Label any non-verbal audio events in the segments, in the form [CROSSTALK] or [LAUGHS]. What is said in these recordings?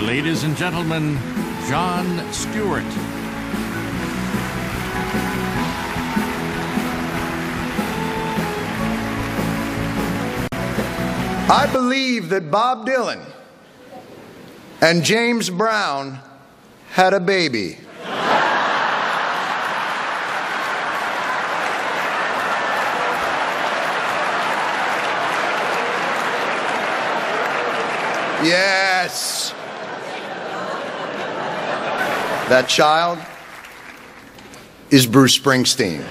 Ladies and gentlemen, John Stewart. I believe that Bob Dylan and James Brown had a baby. Yes. That child is Bruce Springsteen.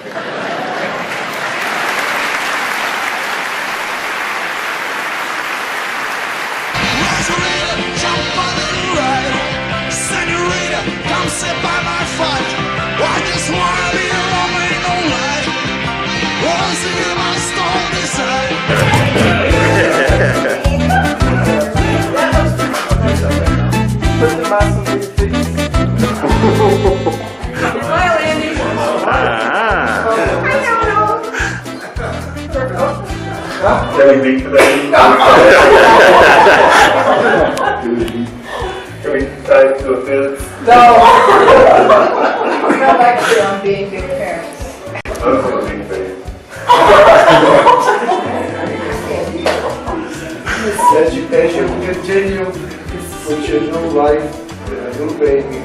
[LAUGHS] Can we for that? Can we tie it to a fence? No. Not lecture on being good parents. That's a big. As you, as you continue with your new life, with a new baby,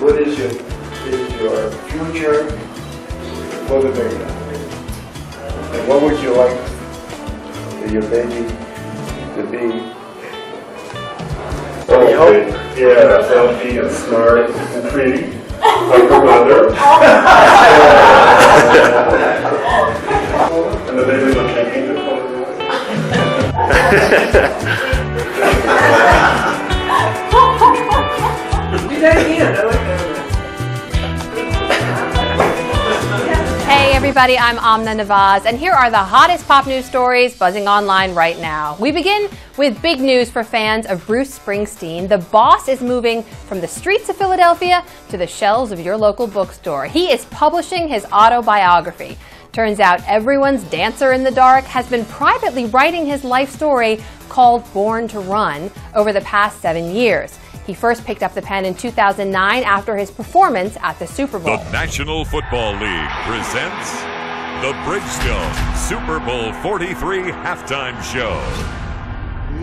what is your, is your future for the baby? And what would you like for your baby to be? Okay. Yeah, healthy and smart and pretty, like her mother. [LAUGHS] and the baby look like me Do that again. Everybody, I'm Amna Nawaz, and here are the hottest pop news stories buzzing online right now. We begin with big news for fans of Bruce Springsteen. The boss is moving from the streets of Philadelphia to the shelves of your local bookstore. He is publishing his autobiography. Turns out everyone's dancer in the dark has been privately writing his life story called Born to Run over the past seven years. He first picked up the pen in 2009 after his performance at the Super Bowl. The National Football League presents the Bridgestone Super Bowl 43 halftime show.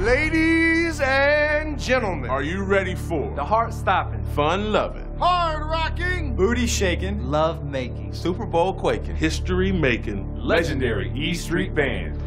Ladies and gentlemen, are you ready for The heart stopping, fun loving, hard rocking, booty shaking, love making, Super Bowl quaking, history making, legendary E Street Band?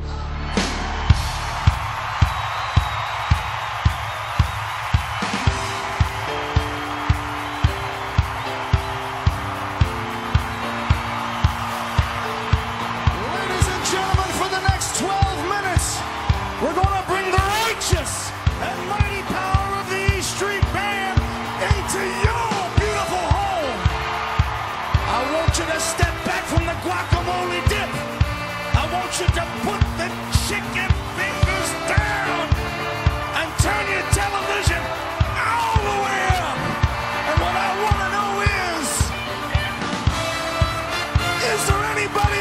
Anybody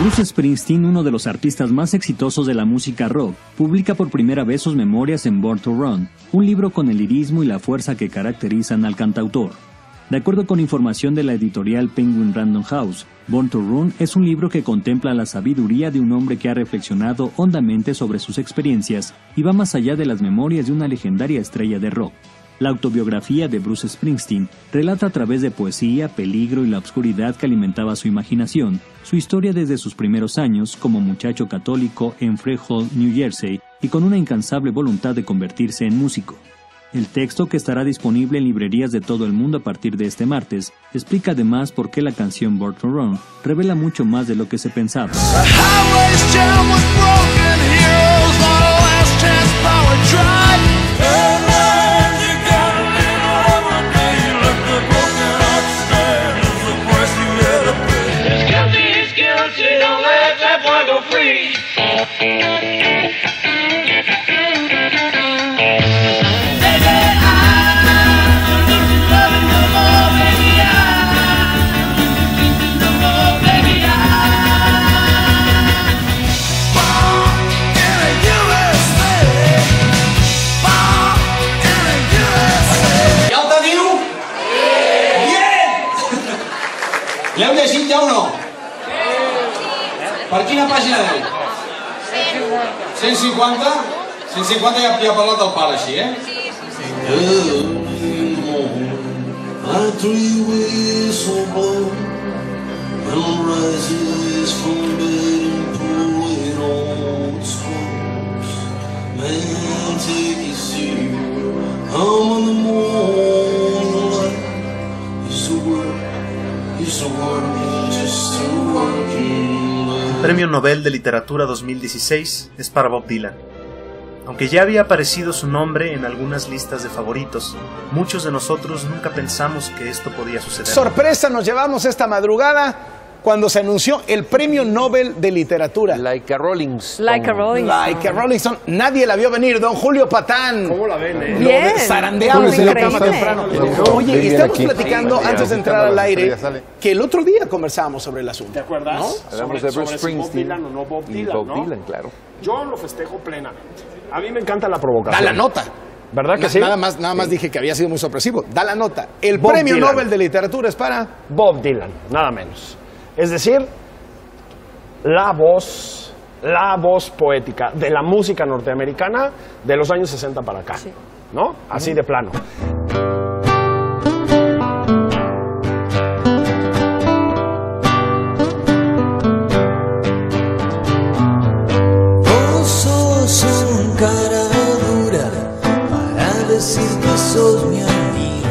Bruce Springsteen, uno de los artistas más exitosos de la música rock, publica por primera vez sus memorias en Born to Run, un libro con el lirismo y la fuerza que caracterizan al cantautor. De acuerdo con información de la editorial Penguin Random House, Born to Run es un libro que contempla la sabiduría de un hombre que ha reflexionado hondamente sobre sus experiencias y va más allá de las memorias de una legendaria estrella de rock. La autobiografía de Bruce Springsteen relata a través de poesía, peligro y la obscuridad que alimentaba su imaginación, su historia desde sus primeros años como muchacho católico en Freehold, New Jersey, y con una incansable voluntad de convertirse en músico. El texto, que estará disponible en librerías de todo el mundo a partir de este martes, explica además por qué la canción Born to Run revela mucho más de lo que se pensaba. No? Per quina pàgina anem? 150? 150 ja, ja ha parlat del pare així, eh? My three so blow rises from bed and pull it on. Man, take. I'm on the morning El Premio Nobel de Literatura 2016 es para Bob Dylan. Aunque ya había aparecido su nombre en algunas listas de favoritos, muchos de nosotros nunca pensamos que esto podía suceder. Sorpresa nos llevamos esta madrugada cuando se anunció el Premio Nobel de Literatura. Like a Rolling Stone. Like a Rolling Like a. Rolling Stone. Nadie la vio venir. Don Julio Patán. ¿Cómo la ven? eh? Bien. Zarandeamos en la cama temprano. Oye, estamos aquí. platicando Sí, antes de entrar al aire que el otro día conversábamos sobre el asunto. ¿Te acuerdas? ¿No? Hablamos Sobre- de Bruce sobre Bob Springsteen Dylan o no Bob y Dylan, Bob ¿no? Dylan, claro. Yo lo festejo plenamente. A mí me encanta la provocación. Da la nota. ¿Verdad que Na- sí? Nada más, nada más dije que había sido muy sorpresivo. Da la nota. El Bob Premio Dylan. Nobel de Literatura es para Bob Dylan, nada menos. Es decir, la voz, la voz poética de la música norteamericana de los años 60 para acá. ¿No? Así de plano. Vos sos un cara dura para decir que sos mi amigo.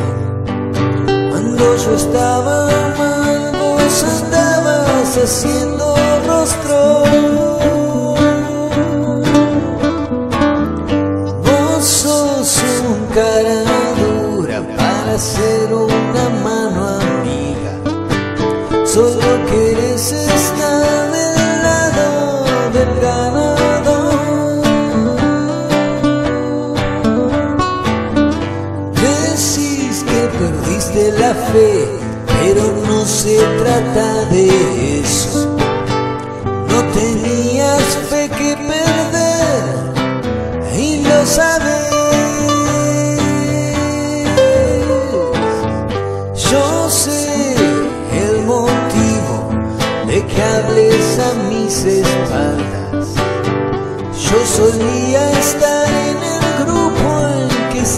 Cuando yo estaba mal, vos haciendo rostro. Vos sos un cara dura para ser una mano amiga. Solo quieres estar del lado del ganador. Decís que perdiste la fe, pero no se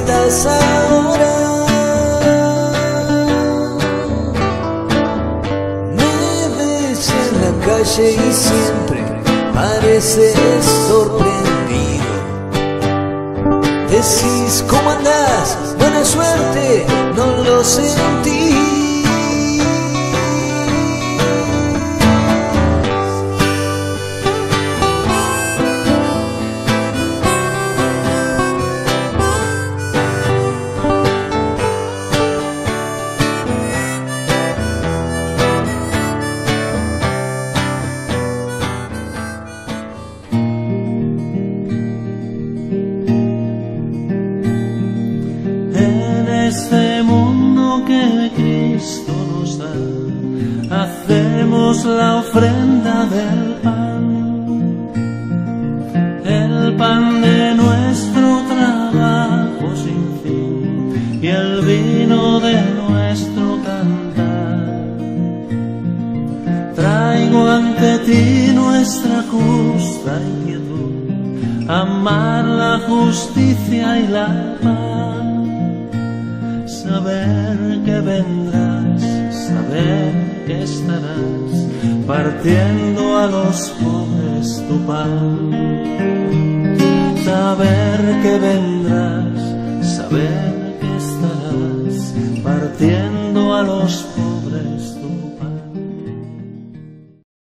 estás ahora. Me ves en la calle y siempre pareces sorprendido. Decís, ¿cómo andás? Buena suerte, no lo sentí. la ofrenda del pan, el pan de nuestro trabajo sin fin y el vino de nuestro cantar. Traigo ante ti nuestra justa inquietud, amar la justicia y la paz, saber que vendrás, saber estarás partiendo a los pobres tu pan. Saber que vendrás, saber que estarás partiendo a los pobres